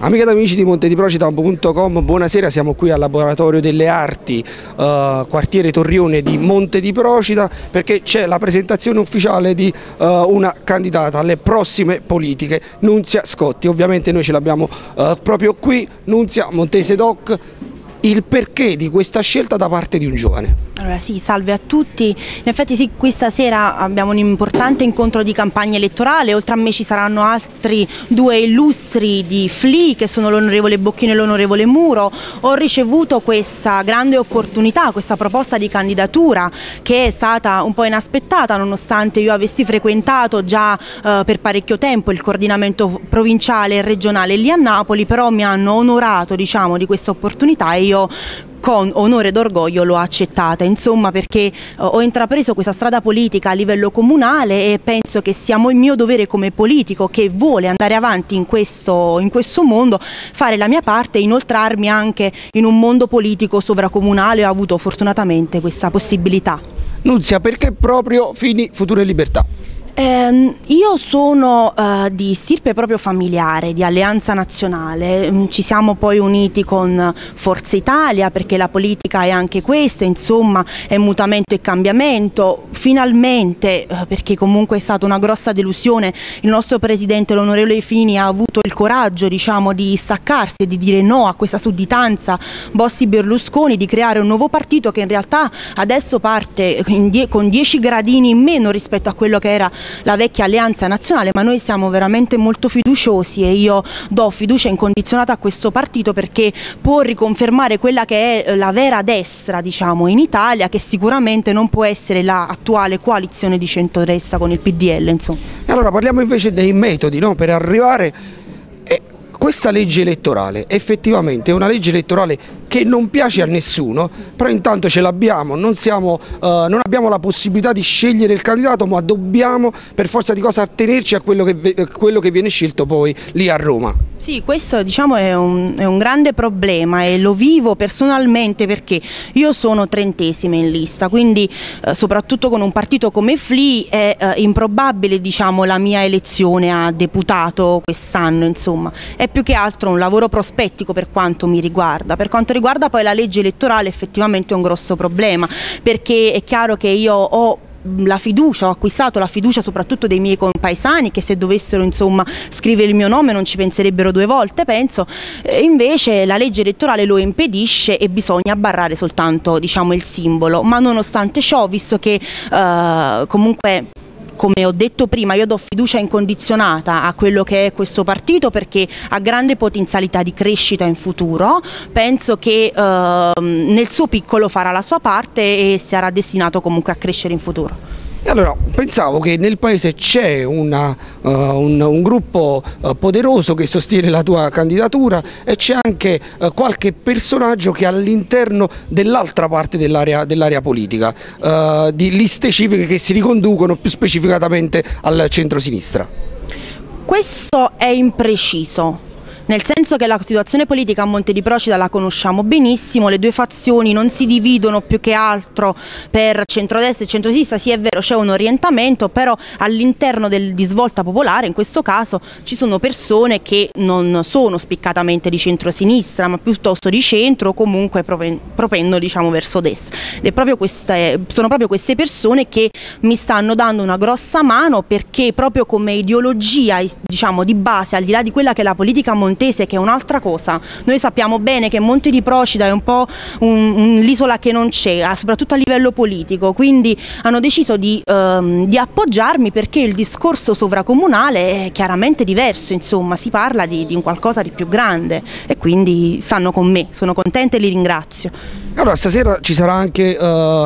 Amiche ed amici di montediprocita.com, buonasera, siamo qui al Laboratorio delle Arti, eh, quartiere Torrione di Monte di Procida, perché c'è la presentazione ufficiale di eh, una candidata alle prossime politiche, Nunzia Scotti. Ovviamente noi ce l'abbiamo eh, proprio qui, Nunzia Montese Doc, il perché di questa scelta da parte di un giovane. Allora sì, salve a tutti. In effetti sì, questa sera abbiamo un importante incontro di campagna elettorale, oltre a me ci saranno altri due illustri di FLI che sono l'onorevole Bocchino e l'onorevole Muro. Ho ricevuto questa grande opportunità, questa proposta di candidatura che è stata un po' inaspettata nonostante io avessi frequentato già eh, per parecchio tempo il coordinamento provinciale e regionale lì a Napoli, però mi hanno onorato diciamo, di questa opportunità e io con onore ed orgoglio l'ho accettata, insomma perché eh, ho intrapreso questa strada politica a livello comunale e penso che sia il mio dovere come politico che vuole andare avanti in questo, in questo mondo, fare la mia parte e inoltrarmi anche in un mondo politico sovracomunale, ho avuto fortunatamente questa possibilità. Nunzia, perché proprio Fini Future Libertà? Eh, io sono eh, di stirpe proprio familiare, di Alleanza Nazionale, mm, ci siamo poi uniti con Forza Italia perché la politica è anche questa, insomma è mutamento e cambiamento, finalmente eh, perché comunque è stata una grossa delusione, il nostro Presidente l'onorevole Fini ha avuto il coraggio diciamo, di staccarsi e di dire no a questa sudditanza Bossi-Berlusconi, di creare un nuovo partito che in realtà adesso parte die con 10 gradini in meno rispetto a quello che era la vecchia alleanza nazionale, ma noi siamo veramente molto fiduciosi e io do fiducia incondizionata a questo partito perché può riconfermare quella che è la vera destra diciamo, in Italia, che sicuramente non può essere l'attuale coalizione di centrodestra con il PDL. Insomma. Allora parliamo invece dei metodi no? per arrivare questa legge elettorale effettivamente è una legge elettorale che non piace a nessuno, però intanto ce l'abbiamo, non, uh, non, abbiamo la possibilità di scegliere il candidato, ma dobbiamo per forza di cosa attenerci a quello che, quello che viene scelto poi lì a Roma. Sì, questo diciamo, è, un, è, un, grande problema e lo vivo personalmente perché io sono trentesima in lista, quindi eh, soprattutto con un partito come FLI è eh, improbabile diciamo, la mia elezione a deputato quest'anno, insomma. È più che altro un lavoro prospettico per quanto mi riguarda. Per quanto riguarda poi la legge elettorale effettivamente è un grosso problema perché è chiaro che io ho la fiducia, ho acquistato la fiducia soprattutto dei miei compaesani che se dovessero insomma scrivere il mio nome non ci penserebbero due volte penso, e invece la legge elettorale lo impedisce e bisogna barrare soltanto diciamo il simbolo, ma nonostante ciò visto che uh, comunque come ho detto prima, io do fiducia incondizionata a quello che è questo partito perché ha grande potenzialità di crescita in futuro, penso che eh, nel suo piccolo farà la sua parte e sarà destinato comunque a crescere in futuro. Allora pensavo che nel paese c'è uh, un, un, gruppo uh, poderoso che sostiene la tua candidatura e c'è anche uh, qualche personaggio che all'interno dell'altra parte dell'area dell politica, di liste civiche che si riconducono più specificatamente al centro-sinistra. Questo è impreciso nel senso che la situazione politica a Monte di Procida la conosciamo benissimo, le due fazioni non si dividono più che altro per centrodestra e centrosinistra, sì è vero c'è un orientamento, però all'interno di svolta popolare in questo caso ci sono persone che non sono spiccatamente di centrosinistra ma piuttosto di centro o comunque propendono diciamo, verso destra. Proprio queste, sono proprio queste persone che mi stanno dando una grossa mano perché proprio come ideologia diciamo, di base, al di là di quella che è la politica mondiale, piemontese che è un'altra cosa. Noi sappiamo bene che Monte di Procida è un po' l'isola che non c'è, soprattutto a livello politico, quindi hanno deciso di, ehm, di, appoggiarmi perché il discorso sovracomunale è chiaramente diverso, insomma si parla di, di un qualcosa di più grande e quindi stanno con me, sono contenta e li ringrazio. Allora stasera ci sarà anche uh,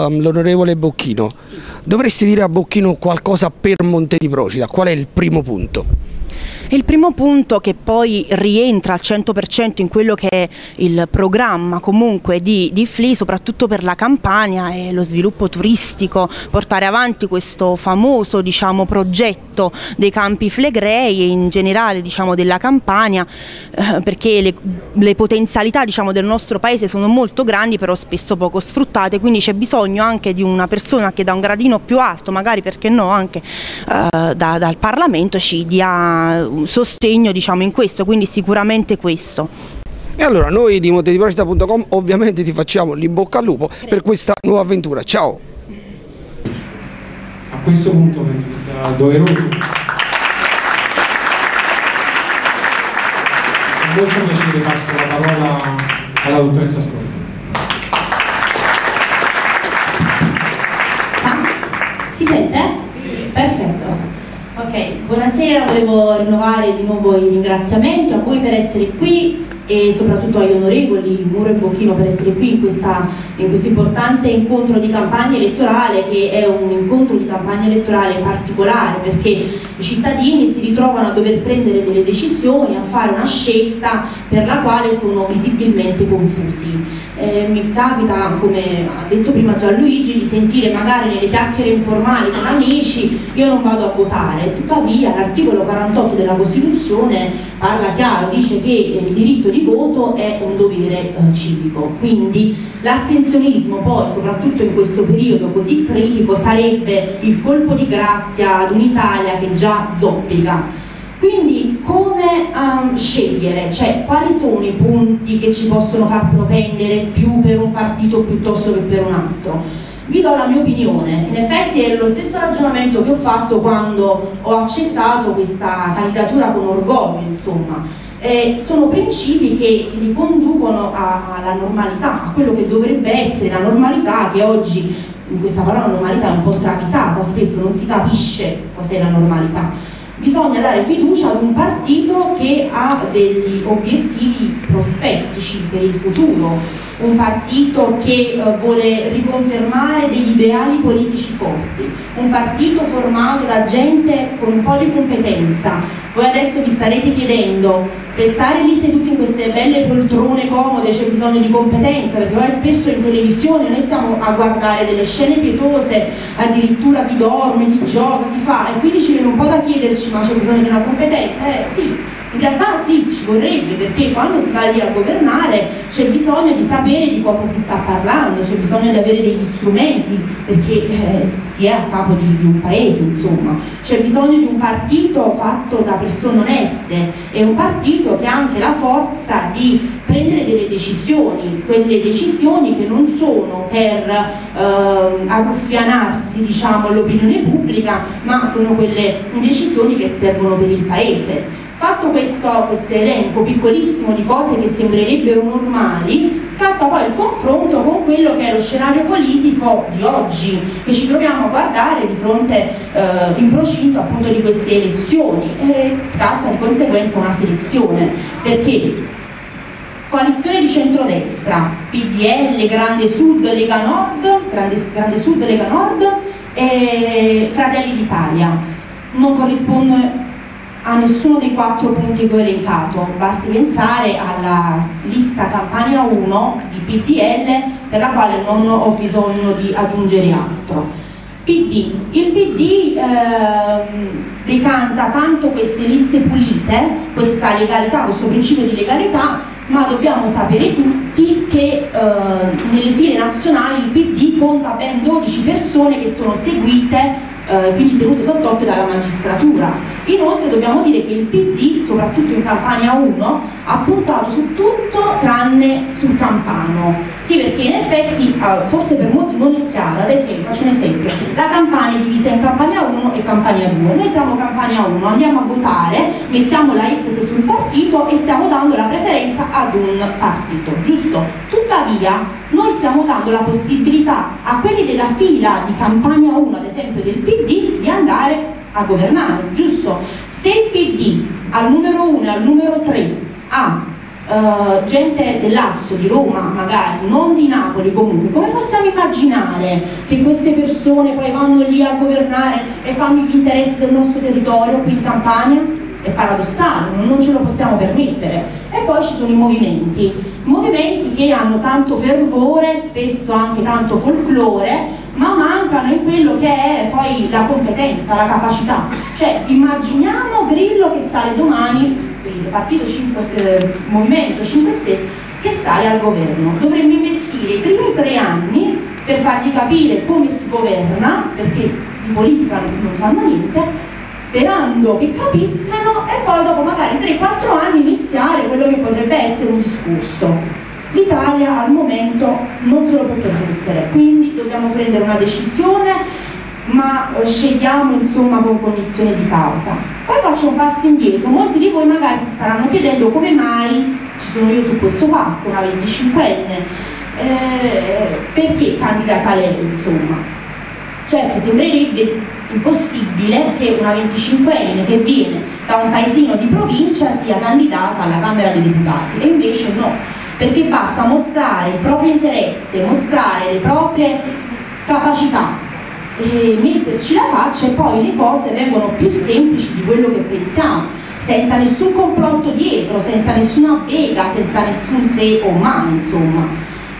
l'onorevole Bocchino, sì. dovresti dire a Bocchino qualcosa per Monte di Procida, qual è il primo punto? Il primo punto che poi rientra al 100% in quello che è il programma comunque di, di FLI, soprattutto per la Campania, è lo sviluppo turistico, portare avanti questo famoso diciamo, progetto dei campi flegrei e in generale diciamo, della Campania, eh, perché le, le potenzialità diciamo, del nostro paese sono molto grandi però spesso poco sfruttate, quindi c'è bisogno anche di una persona che da un gradino più alto, magari perché no anche eh, da, dal Parlamento ci dia sostegno diciamo, in questo, quindi sicuramente questo. E allora noi di montediprocita.com ovviamente ti facciamo l'in bocca al lupo per questa nuova avventura. Ciao! A questo punto penso che sia doveroso. Molto piacere passo la parola alla dottoressa Scotti. Ok, buonasera, volevo rinnovare di nuovo i ringraziamenti a voi per essere qui e soprattutto agli onorevoli Muro e Bocchino per essere qui in, questa, in questo importante incontro di campagna elettorale che è un incontro di campagna elettorale particolare perché i cittadini si ritrovano a dover prendere delle decisioni, a fare una scelta per la quale sono visibilmente confusi. Eh, mi capita, come ha detto prima Gianluigi, di sentire magari nelle chiacchiere informali con amici io non vado a votare, tuttavia l'articolo 48 della Costituzione parla chiaro, dice che il diritto di voto è un dovere eh, civico, quindi l'astensionismo poi soprattutto in questo periodo così critico sarebbe il colpo di grazia ad un'Italia che già zoppica. Quindi come um, scegliere? Cioè quali sono i punti che ci possono far propendere più per un partito piuttosto che per un altro? Vi do la mia opinione, in effetti è lo stesso ragionamento che ho fatto quando ho accettato questa candidatura con orgoglio, insomma, eh, sono principi che si riconducono alla normalità, a quello che dovrebbe essere la normalità che oggi in questa parola normalità è un po' travisata, spesso non si capisce cos'è la normalità. Bisogna dare fiducia ad un partito che ha degli obiettivi prospettici per il futuro, un partito che eh, vuole riconfermare degli ideali politici forti, un partito formato da gente con un po' di competenza. Voi adesso vi starete chiedendo, per stare lì seduti in queste belle poltrone comode c'è bisogno di competenza, perché poi spesso in televisione noi stiamo a guardare delle scene pietose, addirittura chi dorme, chi gioca, chi fa, e quindi ci viene un po' da chiederci ma c'è bisogno di una competenza? Eh sì, in realtà sì, ci vorrebbe, perché quando si va lì a governare c'è bisogno di sapere di cosa si sta parlando, c'è bisogno di avere degli strumenti, perché eh, si è a capo di, di un paese, insomma. C'è bisogno di un partito fatto da persone oneste e un partito che ha anche la forza di prendere delle decisioni, quelle decisioni che non sono per eh, arruffianarsi diciamo, l'opinione pubblica, ma sono quelle decisioni che servono per il paese. Fatto questo elenco piccolissimo di cose che sembrerebbero normali, scatta poi il confronto con quello che è lo scenario politico di oggi, che ci troviamo a guardare di fronte eh, in procinto appunto di queste elezioni e scatta di conseguenza una selezione, perché coalizione di centrodestra, PDL, Grande Sud, Lega Nord, Grande, Grande Sud, Lega Nord e Fratelli d'Italia. Non corrisponde a nessuno dei quattro punti che ho elencato, basti pensare alla lista Campania 1 di PDL per la quale non ho bisogno di aggiungere altro. PD. Il PD ehm, decanta tanto queste liste pulite, questa legalità, questo principio di legalità, ma dobbiamo sapere tutti che eh, nelle file nazionali il PD conta ben 12 persone che sono seguite eh, quindi tenute sott'occhio dalla magistratura. Inoltre dobbiamo dire che il PD, soprattutto in Campania 1, ha puntato su tutto tranne sul campano. Sì, perché in effetti, forse per molti non è chiaro, ad esempio, faccio un esempio, la Campania è divisa in Campania 1 e Campania 2. Noi siamo Campania 1, andiamo a votare, mettiamo la X sul partito e stiamo dando la preferenza ad un partito, giusto? Tuttavia, noi stiamo dando la possibilità a quelli della fila di Campania 1, ad esempio del PD, di andare a governare, giusto? Se il PD al numero 1 e al numero 3 ha uh, gente del Lazio, di Roma magari, non di Napoli comunque, come possiamo immaginare che queste persone poi vanno lì a governare e fanno gli interessi del nostro territorio qui in Campania? È paradossale, non ce lo possiamo permettere. E poi ci sono i movimenti, movimenti che hanno tanto fervore, spesso anche tanto folklore, ma mancano in quello che è poi la competenza, la capacità. Cioè immaginiamo Grillo che sale domani, partito 5, eh, Movimento 5 Stelle, che sale al governo. Dovremmo investire i primi tre anni per fargli capire come si governa, perché di politica non sanno niente, sperando che capiscano e poi dopo magari 3-4 anni iniziare quello che potrebbe essere un discorso. L'Italia al momento non se lo può permettere, quindi dobbiamo prendere una decisione ma eh, scegliamo insomma con cognizione di causa. Poi faccio un passo indietro, molti di voi magari si staranno chiedendo come mai ci sono io su questo palco, una 25enne, eh, perché candidata lei insomma? Certo, sembrerebbe impossibile che una 25enne che viene da un paesino di provincia sia candidata alla Camera dei Deputati. E invece no, perché basta mostrare il proprio interesse, mostrare le proprie capacità e metterci la faccia e poi le cose vengono più semplici di quello che pensiamo, senza nessun complotto dietro, senza nessuna bega, senza nessun se o ma, insomma.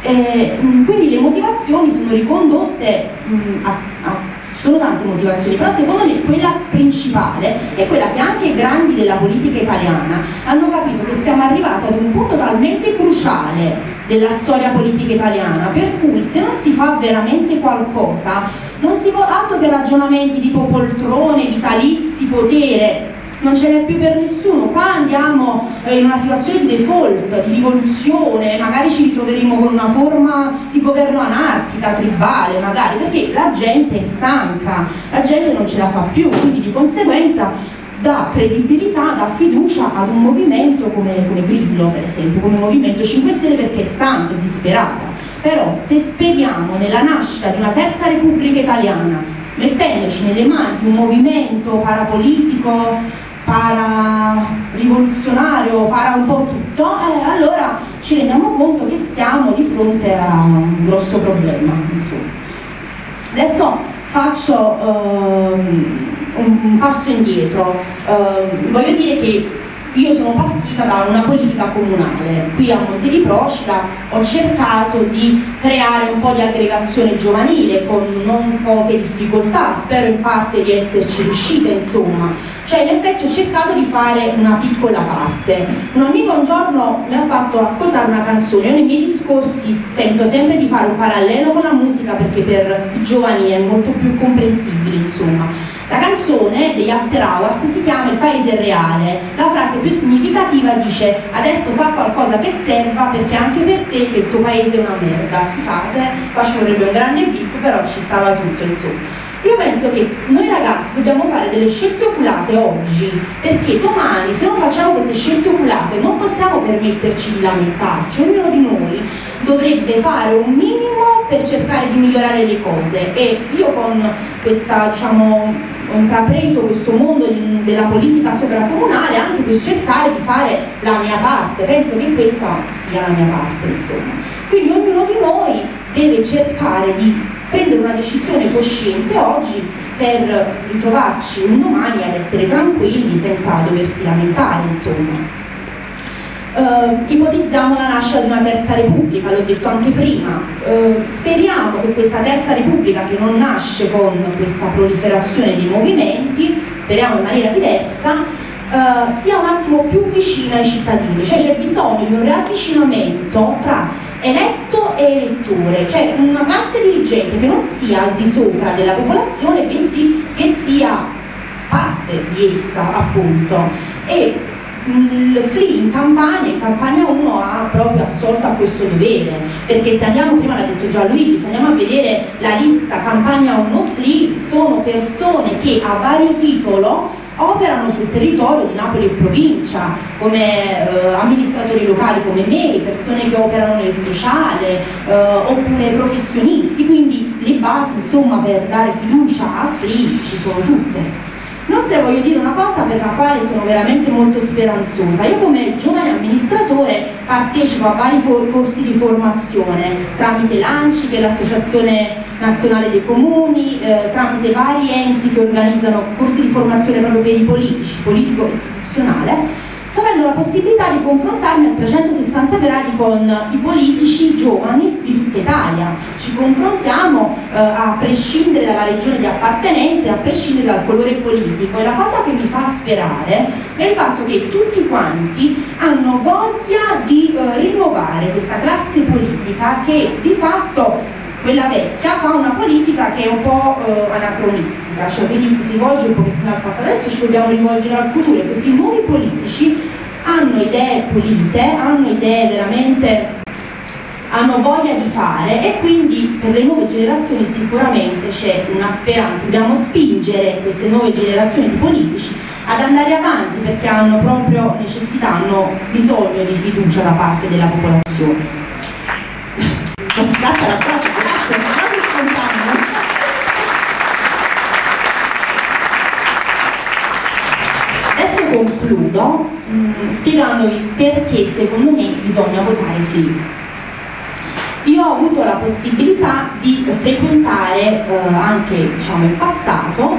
Eh, quindi le motivazioni sono ricondotte mh, a, a ci sono tante motivazioni, però secondo me quella principale è quella che anche i grandi della politica italiana hanno capito che siamo arrivati ad un punto talmente cruciale della storia politica italiana, per cui se non si fa veramente qualcosa altro che ragionamenti tipo poltrone, vitalizi, potere, non ce n'è più per nessuno, qua andiamo eh, in una situazione di default, di rivoluzione, magari ci ritroveremo con una forma di governo anarchica, tribale, magari, perché la gente è stanca, la gente non ce la fa più, quindi di conseguenza dà credibilità, dà fiducia ad un movimento come, come Grillo, per esempio, come Movimento 5 Stelle perché è stanco, è disperato però se speriamo nella nascita di una terza repubblica italiana mettendoci nelle mani di un movimento parapolitico, para-rivoluzionario, para un po' tutto, eh, allora ci rendiamo conto che siamo di fronte a un grosso problema. Insomma. Adesso faccio um, un, passo indietro, uh, voglio dire che io sono partita da una politica comunale, qui a Monte di Procida ho cercato di creare un po' di aggregazione giovanile con non poche difficoltà, spero in parte di esserci riuscita insomma, cioè in effetti ho cercato di fare una piccola parte. Un amico un giorno mi ha fatto ascoltare una canzone, io nei miei discorsi tento sempre di fare un parallelo con la musica perché per i giovani è molto più comprensibile insomma la canzone degli After Hours si chiama Il Paese Reale. La frase più significativa dice adesso fa qualcosa che serva perché anche per te che il tuo paese è una merda. Scusate, qua ci vorrebbe un grande bip, però ci stava tutto insomma. Io penso che noi ragazzi dobbiamo fare delle scelte oculate oggi, perché domani se non facciamo queste scelte oculate non possiamo permetterci di lamentarci, ognuno di noi dovrebbe fare un minimo per cercare di migliorare le cose e io con questa diciamo intrapreso questo mondo della politica sovracomunale anche per cercare di fare la mia parte, penso che questa sia la mia parte insomma. Quindi ognuno di noi deve cercare di prendere una decisione cosciente oggi per ritrovarci un domani ad essere tranquilli senza doversi lamentare insomma. Uh, ipotizziamo la nascita di una terza repubblica, l'ho detto anche prima, uh, speriamo che questa terza repubblica che non nasce con questa proliferazione dei movimenti, speriamo in maniera diversa, uh, sia un attimo più vicina ai cittadini, cioè c'è bisogno di un riavvicinamento tra eletto e elettore, cioè una classe dirigente che non sia al di sopra della popolazione, bensì che sia parte di essa appunto. E il FLI in Campania, in Campania 1 ha proprio assolto a questo dovere, perché se andiamo, prima l'ha detto già Luigi, se andiamo a vedere la lista Campania 1 FLI, sono persone che a vario titolo operano sul territorio di Napoli e provincia, come eh, amministratori locali come me, persone che operano nel sociale, eh, oppure professionisti, quindi le basi insomma per dare fiducia a FLI ci sono tutte. Inoltre voglio dire una cosa per la quale sono veramente molto speranzosa. Io come giovane amministratore partecipo a vari corsi di formazione tramite l'ANCI, che è l'Associazione Nazionale dei Comuni, eh, tramite vari enti che organizzano corsi di formazione proprio per i politici, politico-istituzionale avendo la possibilità di confrontarmi a 360 gradi con i politici giovani di tutta Italia. Ci confrontiamo eh, a prescindere dalla regione di appartenenza e a prescindere dal colore politico. E la cosa che mi fa sperare è il fatto che tutti quanti hanno voglia di eh, rinnovare questa classe politica che di fatto quella vecchia fa una politica che è un po' eh, anacronistica, cioè quindi si rivolge un pochettino al passato, adesso ci dobbiamo rivolgere al futuro. E questi nuovi politici hanno idee pulite, hanno idee veramente hanno voglia di fare e quindi per le nuove generazioni sicuramente c'è una speranza, dobbiamo spingere queste nuove generazioni di politici ad andare avanti perché hanno proprio necessità, hanno bisogno di fiducia da parte della popolazione. Perché secondo me bisogna votare Free io ho avuto la possibilità di frequentare eh, anche diciamo, in passato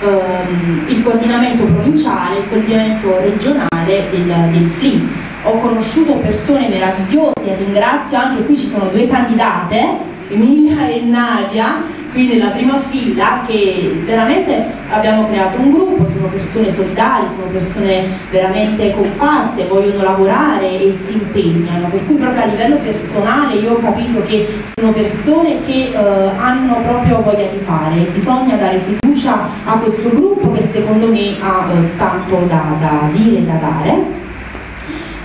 ehm, il coordinamento provinciale, il coordinamento regionale del, del FLI. Ho conosciuto persone meravigliose e ringrazio anche qui ci sono due candidate, Emilia e Nadia, qui nella prima fila che veramente abbiamo creato un gruppo, sono persone solidali, sono persone veramente compatte, vogliono lavorare e si impegnano, per cui proprio a livello personale io ho capito che sono persone che eh, hanno proprio voglia di fare, bisogna dare fiducia a questo gruppo che secondo me ha eh, tanto da, da dire e da dare.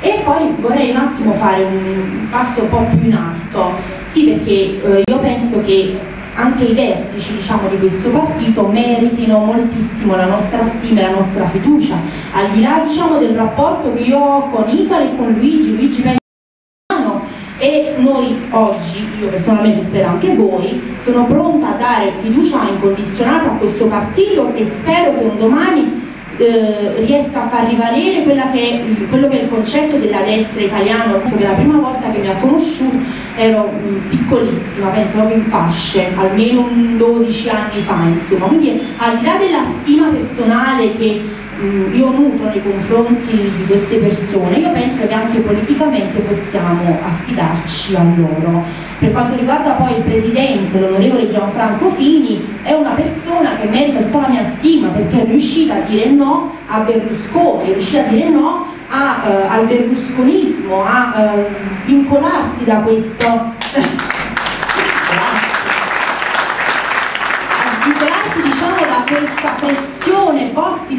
E poi vorrei un attimo fare un passo un po' più in alto, sì perché eh, io penso che anche i vertici diciamo, di questo partito meritino moltissimo la nostra stima e la nostra fiducia, al di là diciamo, del rapporto che io ho con Italo e con Luigi, Luigi Pennano e noi oggi, io personalmente spero anche voi, sono pronta a dare fiducia incondizionata a questo partito e spero che un domani eh, riesca a far rivalere che è, quello che è il concetto della destra italiana, penso che la prima volta che mi ha conosciuto ero mm, piccolissima, penso proprio in fasce, almeno 12 anni fa, insomma, quindi al di là della stima personale che mh, io nutro nei confronti di queste persone, io penso che anche politicamente possiamo affidarci a loro. Per quanto riguarda poi il presidente, l'onorevole Gianfranco Fini, è una persona che merita tutta la mia stima perché è riuscita a dire no a Berlusconi, è riuscita a dire no a, uh, al berlusconismo, a uh, svincolarsi da questo...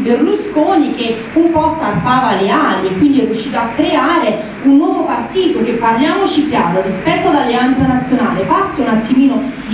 Berlusconi che un po' tarpava le ali e quindi è riuscito a creare un nuovo partito che parliamoci chiaro rispetto all'alleanza nazionale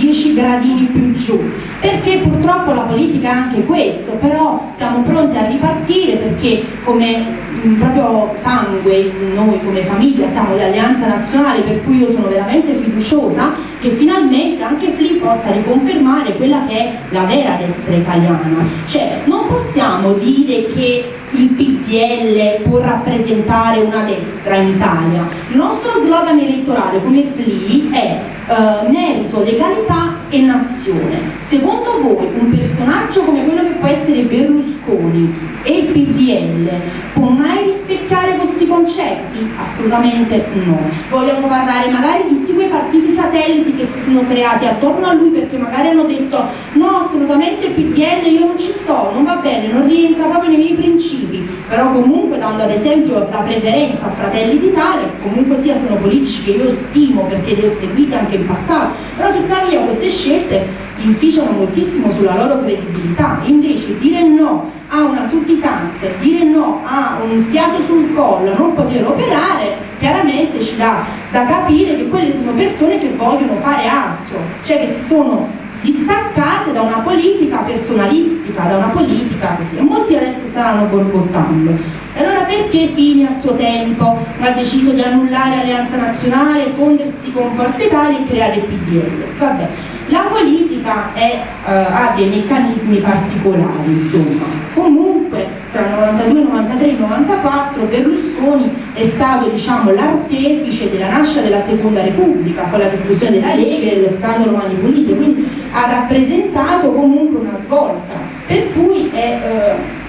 10 gradini più giù perché purtroppo la politica è anche questo però siamo pronti a ripartire perché come mh, proprio sangue noi come famiglia siamo di alleanza nazionale per cui io sono veramente fiduciosa che finalmente anche Fli possa riconfermare quella che è la vera destra italiana. Cioè non possiamo dire che il PDL può rappresentare una destra in Italia. Il nostro slogan elettorale come FLI è eh, merito, legalità e nazione. Secondo voi un personaggio come quello che può essere Berlusconi e il PDL può mai concetti? Assolutamente no. Vogliamo parlare magari di tutti quei partiti satelliti che si sono creati attorno a lui perché magari hanno detto no assolutamente PDL io non ci sto, non va bene, non rientra proprio nei miei principi, però comunque dando ad esempio la preferenza a Fratelli d'Italia, comunque sia sono politici che io stimo perché li ho seguiti anche in passato, però tuttavia queste scelte inficiano moltissimo sulla loro credibilità, invece dire no a una sudditanza, dire no a un fiato sul collo, non poter operare, chiaramente ci dà da capire che quelle sono persone che vogliono fare altro, cioè che si sono distaccate da una politica personalistica, da una politica così. E molti adesso staranno borbottando. E allora perché Fini a suo tempo ha deciso di annullare Alleanza Nazionale, fondersi con Forza Italia e creare il PDL? Vabbè, la politica è, uh, ha dei meccanismi particolari, insomma. Comunque, tra il 92, 93 e il 94 Berlusconi è stato diciamo, l'artefice della nascita della Seconda Repubblica, con la diffusione della Lega e dello scandalo Mani Pulite, quindi ha rappresentato comunque una svolta. Per cui è... Uh,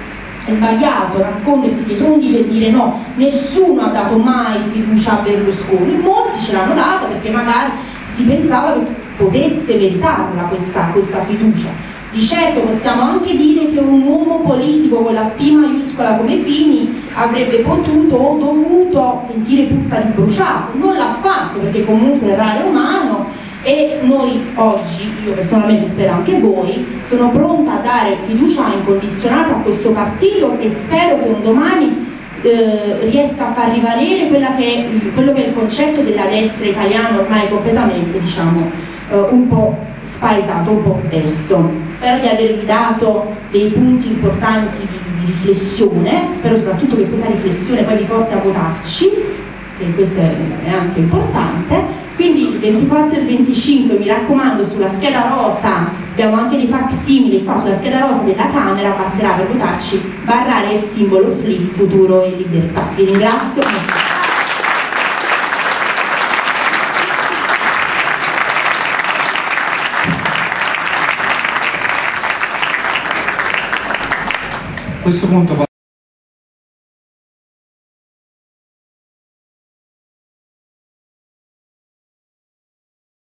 è sbagliato nascondersi dietro un dito e dire no, nessuno ha dato mai fiducia a Berlusconi, molti ce l'hanno data perché magari si pensava che potesse meritarla questa, questa fiducia. Di certo possiamo anche dire che un uomo politico con la P maiuscola come Fini avrebbe potuto o dovuto sentire puzza di bruciato, non l'ha fatto perché comunque è raro umano e noi oggi, io personalmente spero anche voi, sono pronta a dare fiducia incondizionata a questo partito e spero che un domani eh, riesca a far rivalere che quello che è il concetto della destra italiana ormai completamente diciamo, eh, un po' spaesato, un po' perso. Spero di avervi dato dei punti importanti di, di riflessione, spero soprattutto che questa riflessione poi vi porti a votarci, che questo è anche importante. Quindi il 24 e il 25 mi raccomando sulla scheda rosa, abbiamo anche dei facsimili qua sulla scheda rosa della Camera, basterà per votarci barrare il simbolo FLI, futuro e libertà. Vi ringrazio. Questo punto